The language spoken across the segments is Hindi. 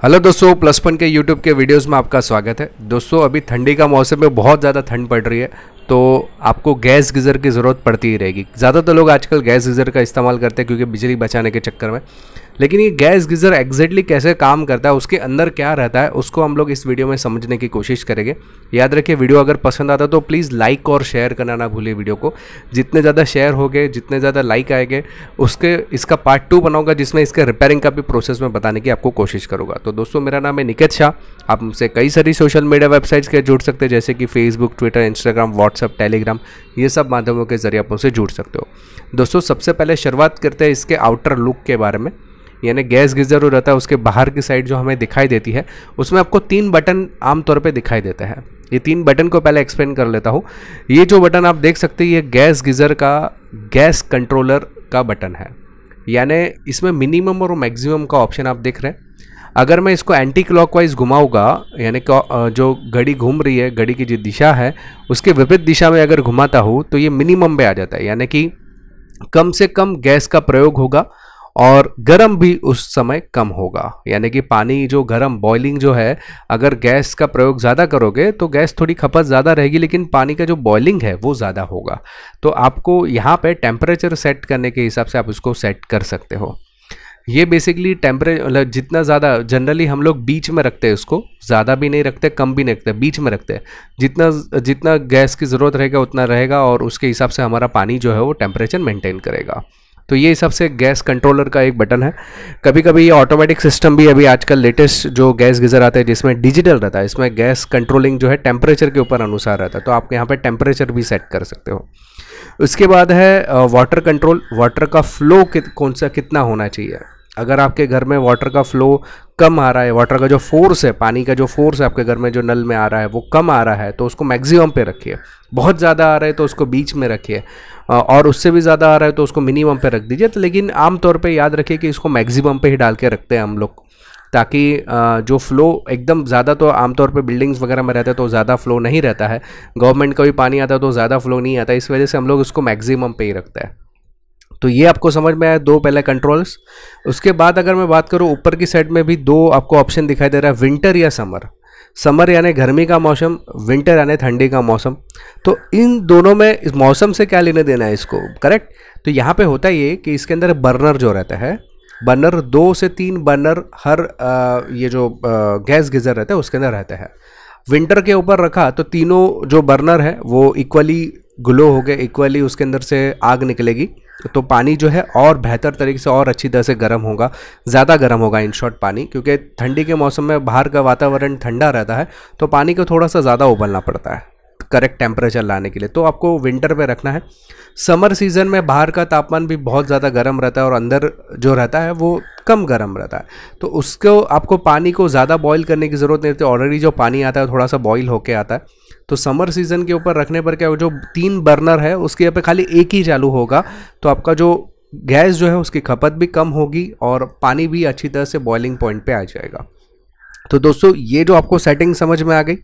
हेलो दोस्तों, प्लस वन के यूट्यूब के वीडियोस में आपका स्वागत है। दोस्तों, अभी ठंडी का मौसम में बहुत ज़्यादा ठंड पड़ रही है तो आपको गैस गीज़र की ज़रूरत पड़ती ही रहेगी। ज़्यादातर तो लोग आजकल गैस गीज़र का इस्तेमाल करते हैं क्योंकि बिजली बचाने के चक्कर में। लेकिन ये गैस गीज़र एग्जैक्टली कैसे काम करता है, उसके अंदर क्या रहता है, उसको हम लोग इस वीडियो में समझने की कोशिश करेंगे। याद रखिए वीडियो अगर पसंद आता तो प्लीज़ लाइक और शेयर करना ना भूलिए वीडियो को। जितने ज़्यादा शेयर हो गए, जितने ज़्यादा लाइक आएँगे उसके, इसका पार्ट टू बनाऊँगा जिसमें इसके रिपेयरिंग का भी प्रोसेस में बताने की आपको कोशिश करूँगा। तो दोस्तों, मेरा नाम है निकेत शाह। आप हमसे कई सारी सोशल मीडिया वेबसाइट्स के जुड़ सकते हैं, जैसे कि Facebook Twitter Instagram WhatsApp Telegram ये सब माध्यमों के ज़रिए आप उनसे जुड़ सकते हो। दोस्तों, सबसे पहले शुरुआत करते हैं इसके आउटर लुक के बारे में। यानी गैस गीज़र जो रहता है उसके बाहर की साइड जो हमें दिखाई देती है, उसमें आपको तीन बटन आमतौर पर दिखाई देते हैं। ये तीन बटन को पहले एक्सप्लेन कर लेता हूँ। ये जो बटन आप देख सकते हैं, ये गैस गीज़र का गैस कंट्रोलर का बटन है। यानी इसमें मिनिमम और मैक्सिमम का ऑप्शन आप देख रहे हैं। अगर मैं इसको एंटी क्लॉकवाइज घुमाऊँगा, यानी जो घड़ी घूम रही है, घड़ी की जो दिशा है, उसके विपरीत दिशा में अगर घुमाता हूँ तो ये मिनिमम पे आ जाता है। यानी कि कम से कम गैस का प्रयोग होगा। और गर्म भी उस समय कम होगा। यानी कि पानी जो गर्म बॉइलिंग जो है, अगर गैस का प्रयोग ज़्यादा करोगे तो गैस थोड़ी खपत ज़्यादा रहेगी, लेकिन पानी का जो बॉइलिंग है, वो ज़्यादा होगा। तो आपको यहाँ पे टेम्परेचर सेट करने के हिसाब से आप उसको सेट कर सकते हो। ये बेसिकली टेम्परेचर मतलब जितना ज़्यादा जनरली हम लोग बीच में रखते हैं उसको ज़्यादा भी नहीं रखते, कम भी नहीं रखते, बीच में रखते हैं। जितना जितना गैस की ज़रूरत रहेगा, उतना रहेगा, और उसके हिसाब से हमारा पानी जो है, वो टेम्परेचर मेंटेन करेगा। तो ये सबसे गैस कंट्रोलर का एक बटन है। कभी कभी ये ऑटोमेटिक सिस्टम भी अभी आजकल लेटेस्ट जो गैस गीज़र आता है, जिसमें डिजिटल रहता है, इसमें गैस कंट्रोलिंग जो है टेम्परेचर के ऊपर अनुसार रहता है। तो आप यहाँ पर टेम्परेचर भी सेट कर सकते हो। उसके बाद है वाटर कंट्रोल वाटर का फ्लो कौन सा कितना होना चाहिए? अगर आपके घर में वाटर का फ्लो कम आ रहा है वाटर का जो फोर्स है, पानी का जो फोर्स है आपके घर में जो नल में आ रहा है, वो कम आ रहा है तो उसको मैक्सिमम पे रखिए। बहुत ज़्यादा आ रहा है तो उसको बीच में रखिए। और उससे भी ज़्यादा आ रहा है तो उसको मिनिमम पे रख दीजिए। तो लेकिन आमतौर पर याद रखिए कि इसको मैक्सिमम पे ही डाल के रखते हैं हम लोग, ताकि जो फ्लो एकदम ज़्यादा तो आमतौर पे बिल्डिंग्स वगैरह में रहता है तो ज़्यादा फ्लो नहीं रहता है। गवर्नमेंट का भी पानी आता है तो ज़्यादा फ्लो नहीं आता इस वजह से हम लोग उसको मैक्सिमम पे ही रखते हैं। तो ये आपको समझ में आया दो पहले कंट्रोल्स उसके बाद अगर मैं बात करूँ ऊपर की साइड में भी दो आपको ऑप्शन दिखाई दे रहा है विंटर या समर समर यानी गर्मी का मौसम विंटर यानी ठंडी का मौसम। तो इन दोनों में इस मौसम से क्या लेने देना है इसको? करेक्ट तो यहाँ पे होता ये कि इसके अंदर बर्नर जो रहता है बर्नर दो से तीन बर्नर हर आ, ये जो आ, गैस गीज़र रहता है उसके अंदर रहता है। विंटर के ऊपर रखा तो तीनों जो बर्नर है वो इक्वली ग्लो हो गए इक्वली उसके अंदर से आग निकलेगी। तो पानी जो है और बेहतर तरीके से और अच्छी तरह से गर्म होगा, ज़्यादा गर्म होगा इन शॉर्ट पानी, क्योंकि ठंडी के मौसम में बाहर का वातावरण ठंडा रहता है तो पानी को थोड़ा सा ज़्यादा उबलना पड़ता है। करेक्ट टेम्परेचर लाने के लिए। तो आपको विंटर में रखना है। समर सीज़न में बाहर का तापमान भी बहुत ज़्यादा गर्म रहता है और अंदर जो रहता है वो कम गर्म रहता है। तो उसको, आपको पानी को ज़्यादा बॉईल करने की ज़रूरत नहीं होती ऑलरेडी जो पानी आता है थोड़ा सा बॉईल होके आता है। तो समर सीज़न के ऊपर रखने पर क्या जो तीन बर्नर है, उसके यहाँ पे खाली एक ही चालू होगा। तो आपका जो गैस जो है उसकी खपत भी कम होगी और पानी भी अच्छी तरह से बॉइलिंग पॉइंट पे आ जाएगा। तो दोस्तों, ये जो आपको सेटिंग समझ में आ गई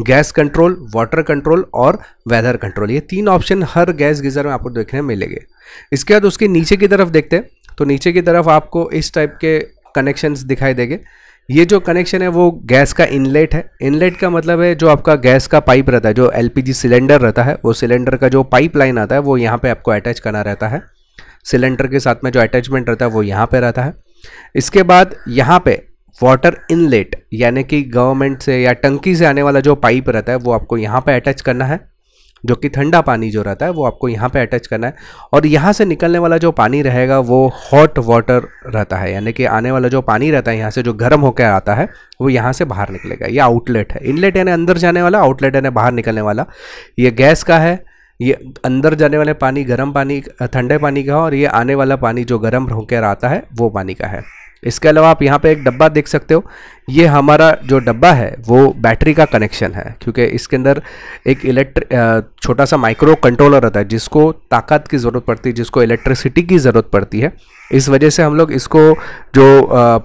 गैस कंट्रोल वाटर कंट्रोल और वेदर कंट्रोल ये तीन ऑप्शन हर गैस गीज़र में आपको देखने मिलेंगे। इसके बाद उसके नीचे की तरफ़ देखते हैं तो नीचे की तरफ़ आपको इस टाइप के कनेक्शंस दिखाई देंगे। ये जो कनेक्शन है, वो गैस का इनलेट है। इनलेट का मतलब है जो आपका गैस का पाइप रहता है, जो एलपीजी सिलेंडर रहता है, वो सिलेंडर का जो पाइप लाइन आता है, वो यहाँ पे आपको अटैच करना रहता है। सिलेंडर के साथ में जो अटैचमेंट रहता है, वो यहाँ पे रहता है। इसके बाद यहाँ पे वाटर इनलेट यानी कि गवर्नमेंट से या टंकी से आने वाला जो पाइप रहता है, वो आपको यहाँ पे अटैच करना है, जो कि ठंडा पानी जो रहता है, वो आपको यहाँ पे अटैच करना है। और यहाँ से निकलने वाला जो पानी रहेगा, वो हॉट वाटर रहता है, यानी कि आने वाला जो पानी रहता है, यहाँ से जो गर्म होकर आता है, वो यहाँ से बाहर निकलेगा। ये आउटलेट है। इनलेट यानी अंदर जाने वाला आउटलेट यानी बाहर निकलने वाला। ये गैस का है, ये अंदर जाने वाले पानी, गर्म पानी, ठंडे पानी का और ये आने वाला पानी जो गर्म होकर आता है, वो पानी का है। इसके अलावा आप यहाँ पे एक डब्बा देख सकते हो। ये हमारा जो डब्बा है, वो बैटरी का कनेक्शन है, क्योंकि इसके अंदर एक इलेक्ट्रिक छोटा सा माइक्रो कंट्रोलर रहता है, जिसको ताकत की ज़रूरत पड़ती है, जिसको इलेक्ट्रिसिटी की ज़रूरत पड़ती है। इस वजह से हम लोग इसको जो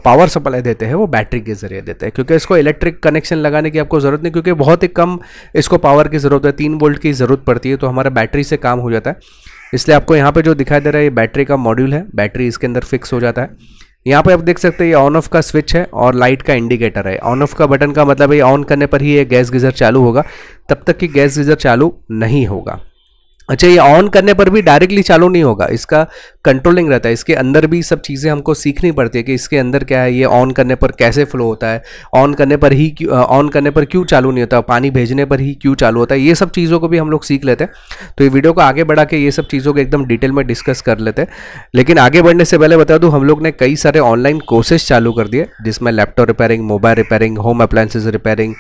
पावर सप्लाई देते हैं, वो बैटरी के ज़रिए देते हैं, क्योंकि इसको इलेक्ट्रिक कनेक्शन लगाने की आपको ज़रूरत नहीं, क्योंकि बहुत ही कम इसको पावर की ज़रूरत है, तीन वोल्ट की ज़रूरत पड़ती है तो हमारा बैटरी से काम हो जाता है। इसलिए आपको यहाँ पे जो दिखाई दे रहा है, ये बैटरी का मॉड्यूल है, बैटरी इसके अंदर फिक्स हो जाता है। यहाँ पे आप देख सकते हैं, ये ऑन ऑफ़ का स्विच है और लाइट का इंडिकेटर है। ऑन ऑफ़ का बटन का मतलब ये ऑन करने पर ही ये गैस गीजर चालू होगा, तब तक कि गैस गीजर चालू नहीं होगा। अच्छा ये ऑन करने पर भी डायरेक्टली चालू नहीं होगा। इसका कंट्रोलिंग रहता है। इसके अंदर भी सब चीज़ें हमको सीखनी पड़ती है कि इसके अंदर क्या है, ये ऑन करने पर कैसे फ्लो होता है ऑन करने पर ही ऑन करने पर क्यों चालू नहीं होता, पानी भेजने पर ही क्यों चालू होता है, ये सब चीज़ों को भी हम लोग सीख लेते हैं। तो ये वीडियो को आगे बढ़ा के ये सब चीज़ों को एकदम डिटेल में डिस्कस कर लेते हैं। लेकिन आगे बढ़ने से पहले बता दूँ, हम लोग ने कई सारे ऑनलाइन कोर्सेज चालू कर दिए, जिसमें laptop repairing mobile repairing home appliances repairing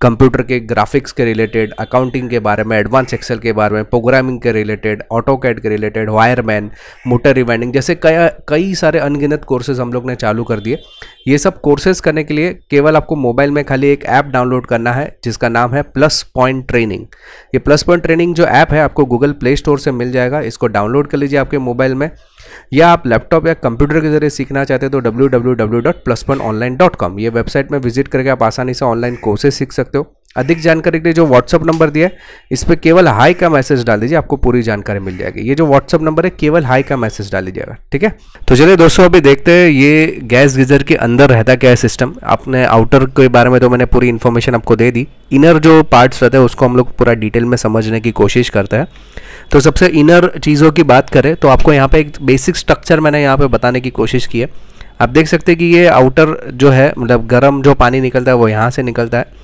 computer के ग्राफिक्स के रिलेटेड अकाउंटिंग के बारे में एडवांस एक्सेल के बारे में प्रोग्रामिंग के रिलेटेड ऑटो कैड के रिलेटेड वायरमैन मोटर रिवाइंडिंग जैसे कई कई सारे अनगिनत कोर्सेज हम लोग ने चालू कर दिए। ये सब कोर्सेज करने के लिए केवल आपको मोबाइल में खाली एक ऐप डाउनलोड करना है, जिसका नाम है प्लस पॉइंट ट्रेनिंग ये प्लस पॉइंट ट्रेनिंग जो ऐप है, आपको गूगल प्ले स्टोर से मिल जाएगा। इसको डाउनलोड कर लीजिए आपके मोबाइल में। या आप लैपटॉप या कंप्यूटर के ज़रिए सीखना चाहते हैं तो W W W dot plus one online dot com ये वेबसाइट में विज़िट करके आप आसानी से ऑनलाइन कोर्सेज सीख सकते हो। अधिक जानकारी के लिए जो व्हाट्सअप नंबर दिया है, इस पर केवल हाई का मैसेज डाल दीजिए, आपको पूरी जानकारी मिल जाएगी। ये जो व्हाट्सअप नंबर है, केवल हाई का मैसेज डाल दीजिएगा, ठीक है? तो चलिए दोस्तों, अभी देखते हैं, ये गैस गीजर के अंदर रहता क्या है सिस्टम आपने आउटर के बारे में तो मैंने पूरी इन्फॉर्मेशन आपको दे दी। इनर जो पार्ट्स रहते हैं, उसको हम लोग पूरा डिटेल में समझने की कोशिश करते हैं। तो सबसे इनर चीज़ों की बात करें तो आपको यहाँ पे एक बेसिक स्ट्रक्चर मैंने यहाँ पे बताने की कोशिश की है। आप देख सकते हैं कि ये आउटर जो है मतलब गर्म जो पानी निकलता है, वो यहाँ से निकलता है।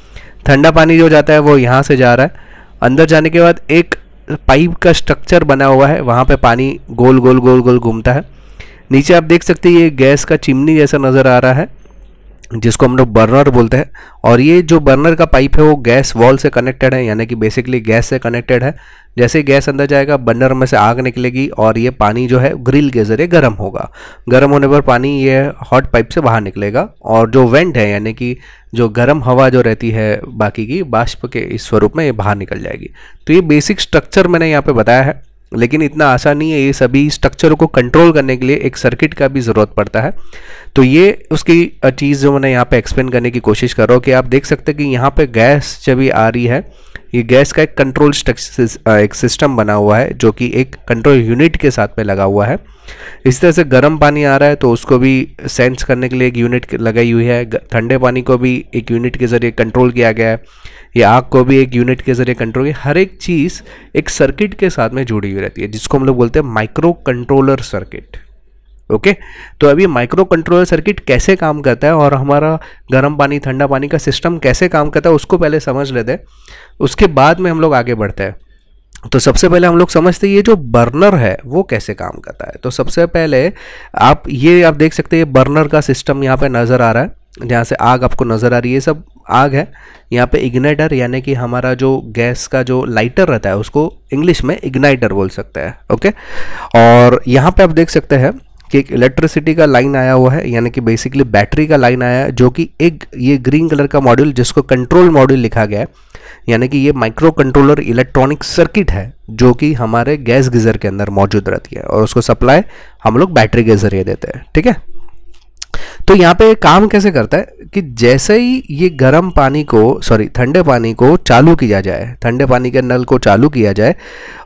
ठंडा पानी जो जाता है वो यहाँ से जा रहा है। अंदर जाने के बाद एक पाइप का स्ट्रक्चर बना हुआ है, वहाँ पे पानी गोल गोल गोल गोल घूमता है। नीचे आप देख सकते हैं ये गैस का चिमनी जैसा नज़र आ रहा है। जिसको हम लोग बर्नर बोलते हैं। और ये जो बर्नर का पाइप है, वो गैस वॉल से कनेक्टेड है, यानी कि बेसिकली गैस से कनेक्टेड है। जैसे ही गैस अंदर जाएगा, बर्नर में से आग निकलेगी और ये पानी जो है ग्रिल के ज़रिए गर्म होगा। गर्म होने पर पानी ये हॉट पाइप से बाहर निकलेगा और जो वेंट है, यानी कि जो गर्म हवा जो रहती है बाकी की, बाष्प के इस स्वरूप में ये बाहर निकल जाएगी। तो ये बेसिक स्ट्रक्चर मैंने यहाँ पर बताया है। लेकिन इतना आसान नहीं है, ये सभी स्ट्रक्चरों को कंट्रोल करने के लिए एक सर्किट का भी ज़रूरत पड़ता है। तो ये उसकी चीज़ जो मैंने यहाँ पे एक्सप्लेन करने की कोशिश कर रहा हूँ कि आप देख सकते हैं कि यहाँ पे गैस जब भी आ रही है, ये गैस का एक कंट्रोल एक सिस्टम बना हुआ है, जो कि एक कंट्रोल यूनिट के साथ में लगा हुआ है। इस तरह से गर्म पानी आ रहा है तो उसको भी सेंस करने के लिए एक यूनिट लगाई हुई है। ठंडे पानी को भी एक यूनिट के ज़रिए कंट्रोल किया गया है। ये आग को भी एक यूनिट के ज़रिए कंट्रोल किया हर एक चीज़ एक सर्किट के साथ में जुड़ी हुई रहती है, जिसको हम लोग बोलते हैं माइक्रो कंट्रोलर सर्किट ओके तो अभी माइक्रो कंट्रोलर सर्किट कैसे काम करता है और हमारा गर्म पानी, ठंडा पानी का सिस्टम कैसे काम करता है, उसको पहले समझ लेते हैं। उसके बाद में हम लोग आगे बढ़ते हैं। तो सबसे पहले हम लोग समझते हैं ये जो बर्नर है, वो कैसे काम करता है। तो सबसे पहले आप ये आप देख सकते हैं बर्नर का सिस्टम यहाँ पे नज़र आ रहा है, जहाँ से आग आपको नज़र आ रही है सब आग है। यहाँ पे इग्नाइटर यानी कि हमारा जो गैस का जो लाइटर रहता है, उसको इंग्लिश में इग्नाइटर बोल सकते हैं ओके और यहाँ पे आप देख सकते हैं कि एक इलेक्ट्रिसिटी का लाइन आया हुआ है, यानी कि बेसिकली बैटरी का लाइन आया है, जो कि एक, ये ग्रीन कलर का मॉड्यूल जिसको कंट्रोल मॉड्यूल लिखा गया है, यानी कि ये माइक्रो कंट्रोलर इलेक्ट्रॉनिक सर्किट है, जो कि हमारे गैस गीजर के अंदर मौजूद रहती है, और उसको सप्लाई हम लोग बैटरी के ज़रिए देते हैं, ठीक है? तो यहाँ पे काम कैसे करता है कि जैसे ही ये गर्म पानी को सॉरी ठंडे पानी को चालू किया जाए, ठंडे पानी के नल को चालू किया जाए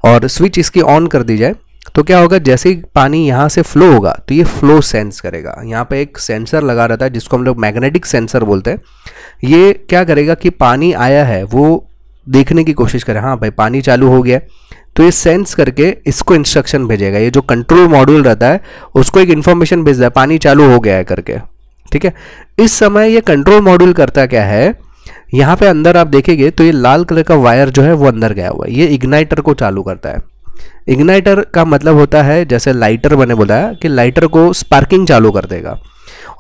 और स्विच इसकी ऑन कर दी जाए तो क्या होगा, जैसे ही पानी यहाँ से फ्लो होगा तो ये फ्लो सेंस करेगा। यहाँ पे एक सेंसर लगा रहता है, जिसको हम लोग मैग्नेटिक सेंसर बोलते हैं। ये क्या करेगा कि पानी आया है, वो देखने की कोशिश करें हाँ भाई पानी चालू हो गया तो ये सेंस करके इसको इंस्ट्रक्शन भेजेगा। ये जो कंट्रोल मॉड्यूल रहता है, उसको एक इन्फॉर्मेशन भेजता है, पानी चालू हो गया है करके। ठीक है? इस समय ये कंट्रोल मॉड्यूल करता क्या है? यहाँ पे अंदर आप देखेंगे तो ये लाल कलर का वायर जो है वो अंदर गया हुआ है। ये इग्नाइटर को चालू करता है। इग्नाइटर का मतलब होता है, जैसे लाइटर मैंने बोला कि लाइटर को स्पार्किंग चालू कर देगा।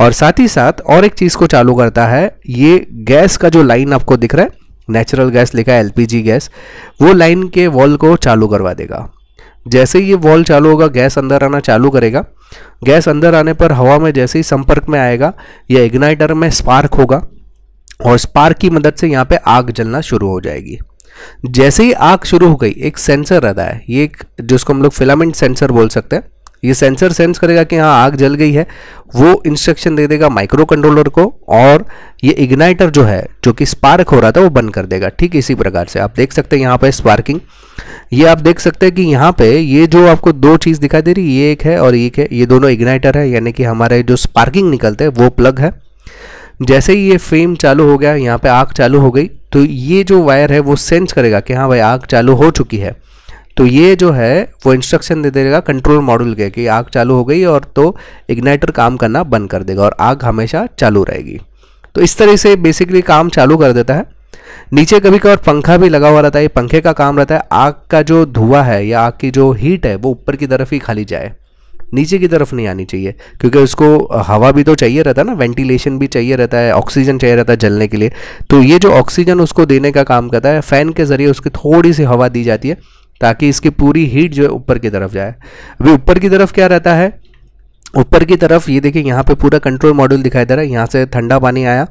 और साथ ही साथ और एक चीज़ को चालू करता है, ये गैस का जो लाइन आपको दिख रहा है नेचुरल गैस लिखा है एलपीजी गैस वो लाइन के वॉल को चालू करवा देगा। जैसे ही ये वॉल चालू होगा गैस अंदर आना चालू करेगा। गैस अंदर आने पर हवा में जैसे ही संपर्क में आएगा या इग्नाइटर में स्पार्क होगा और स्पार्क की मदद से यहाँ पे आग जलना शुरू हो जाएगी। जैसे ही आग शुरू हो गई, एक सेंसर रहता है, ये एक जिसको हम लोग फिलामेंट सेंसर बोल सकते हैं। ये सेंसर सेंस करेगा कि हाँ आग जल गई है। वो इंस्ट्रक्शन दे देगा माइक्रो कंट्रोलर को और ये इग्नाइटर जो है, जो कि स्पार्क हो रहा था, वो बंद कर देगा। ठीक इसी प्रकार से आप देख सकते हैं यहाँ पे स्पार्किंग ये आप देख सकते हैं कि यहाँ पे ये जो आपको दो चीज़ दिखाई दे रही है, ये एक है और एक है। ये दोनों इग्नाइटर है, यानी कि हमारे जो स्पार्किंग निकलते हैं, वो प्लग है। जैसे ही ये फ्रेम चालू हो गया, यहाँ पे आग चालू हो गई तो ये जो वायर है, वो सेंस करेगा कि हाँ भाई, आग चालू हो चुकी है। तो ये जो है, वो इंस्ट्रक्शन दे देगा कंट्रोल मॉड्यूल के, कि आग चालू हो गई और तो इग्नाइटर काम करना बंद कर देगा और आग हमेशा चालू रहेगी। तो इस तरह से बेसिकली काम चालू कर देता है। नीचे कभी कभार पंखा भी लगा हुआ रहता है पंखे का काम रहता है। आग का जो धुआँ है या आग की जो हीट है, वो ऊपर की तरफ़ ही खाली जाए। नीचे की तरफ़ नहीं आनी चाहिए, क्योंकि उसको हवा भी तो चाहिए रहता है ना वेंटिलेशन भी चाहिए रहता है ऑक्सीजन चाहिए रहता है जलने के लिए। तो ये जो ऑक्सीजन उसको देने का काम करता है फ़ैन के ज़रिए उसकी थोड़ी सी हवा दी जाती है। ताकि इसकी पूरी हीट जो है ऊपर की तरफ़ जाए। अभी ऊपर की तरफ़ क्या रहता है? ऊपर की तरफ़, ये देखिए, यहाँ पे पूरा कंट्रोल मॉड्यूल दिखाई दे रहा है। यहाँ से ठंडा पानी आया।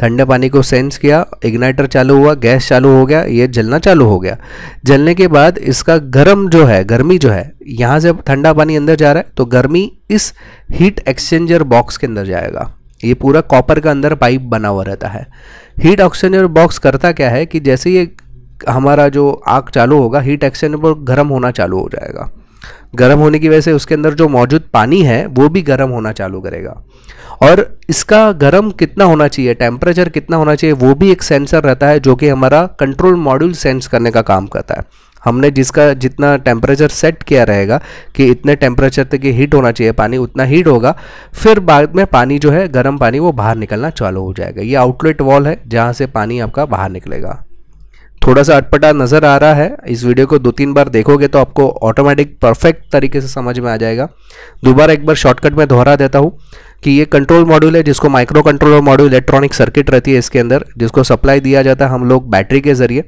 ठंडे पानी को सेंस किया। इग्नाइटर चालू हुआ। गैस चालू हो गया। ये जलना चालू हो गया। जलने के बाद इसका गर्म जो है, गर्मी जो है, यहाँ से ठंडा पानी अंदर जा रहा है तो गर्मी इस हीट एक्सचेंजर बॉक्स के अंदर जाएगा। ये पूरा कॉपर का अंदर पाइप बना हुआ रहता है। हीट एक्सचेंजर बॉक्स करता क्या है कि जैसे ये हमारा जो आग चालू होगा हीट एक्सचेंजर गर्म होना चालू हो जाएगा। गर्म होने की वजह से उसके अंदर जो मौजूद पानी है, वो भी गर्म होना चालू करेगा। और इसका गर्म कितना होना चाहिए टेम्परेचर कितना होना चाहिए, वो भी एक सेंसर रहता है, जो कि हमारा कंट्रोल मॉड्यूल सेंस करने का काम करता है। हमने जिसका जितना टेम्परेचर सेट किया रहेगा, कि इतने टेम्परेचर तक हीट होना चाहिए, पानी उतना हीट होगा, फिर बाद में पानी जो है, गर्म पानी वो बाहर निकलना चालू हो जाएगा। ये आउटलेट वॉल है, जहाँ से पानी आपका बाहर निकलेगा। थोड़ा सा अटपटा नज़र आ रहा है। इस वीडियो को दो तीन बार देखोगे तो आपको ऑटोमेटिक परफेक्ट तरीके से समझ में आ जाएगा। दोबारा एक बार शॉर्टकट में दोहरा देता हूँ कि ये कंट्रोल मॉड्यूल है, जिसको micro controller module electronic circuit रहती है इसके अंदर, जिसको सप्लाई दिया जाता है हम लोग बैटरी के ज़रिए।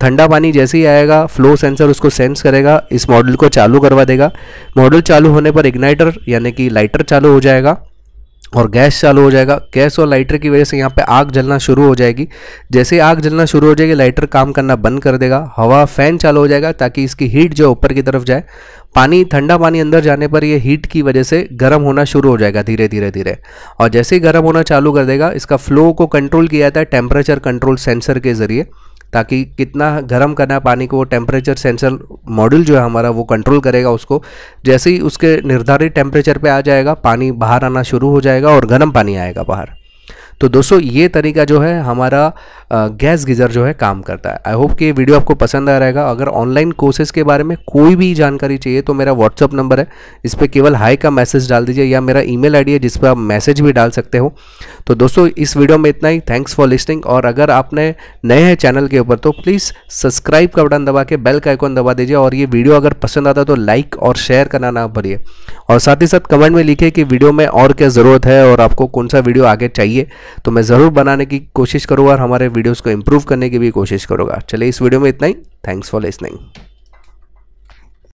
ठंडा पानी जैसे ही आएगा फ्लो सेंसर उसको सेंस करेगा, इस मॉड्यूल को चालू करवा देगा। मॉड्यूल चालू होने पर इग्नाइटर यानी कि लाइटर चालू हो जाएगा। और गैस चालू हो जाएगा। गैस और लाइटर की वजह से यहाँ पे आग जलना शुरू हो जाएगी। जैसे ही आग जलना शुरू हो जाएगी, लाइटर काम करना बंद कर देगा। हवा फ़ैन चालू हो जाएगा ताकि इसकी हीट जो ऊपर की तरफ़ जाए। पानी, ठंडा पानी अंदर जाने पर ये हीट की वजह से गर्म होना शुरू हो जाएगा धीरे धीरे धीरे। और जैसे ही गर्म होना चालू कर देगा, इसका फ्लो को कंट्रोल किया जाता है टेम्परेचर कंट्रोल सेंसर के ज़रिए। ताकि कितना गर्म करना है पानी को, वो टेम्परेचर सेंसर मॉड्यूल जो है हमारा वो कंट्रोल करेगा उसको। जैसे ही उसके निर्धारित टेम्परेचर पे आ जाएगा, पानी बाहर आना शुरू हो जाएगा और गर्म पानी आएगा बाहर। तो दोस्तों, ये तरीका जो है, हमारा गैस गीज़र जो है, काम करता है। आई होप कि वीडियो आपको पसंद आ रहेगा। अगर ऑनलाइन कोर्सेज के बारे में कोई भी जानकारी चाहिए तो मेरा व्हाट्सअप नंबर है। इस पर केवल हाई का मैसेज डाल दीजिए, या मेरा ईमेल आईडी है, जिस पर आप मैसेज भी डाल सकते हो। तो दोस्तों, इस वीडियो में इतना ही। थैंक्स फॉर लिस्टिंग और अगर आपने नए हैं चैनल के ऊपर तो प्लीज़ सब्सक्राइब का बटन दबा के बेल का आइकॉन दबा दीजिए। और ये वीडियो अगर पसंद आता तो लाइक और शेयर करना ना भरिए और साथ ही साथ कमेंट में लिखे कि वीडियो में और क्या ज़रूरत है, और आपको कौन सा वीडियो आगे चाहिए। तो मैं ज़रूर बनाने की कोशिश करूँगा और हमारे वीडियोज़ को इम्प्रूव करने की भी कोशिश करूँगा। चलिए इस वीडियो में इतना ही। Thanks for listening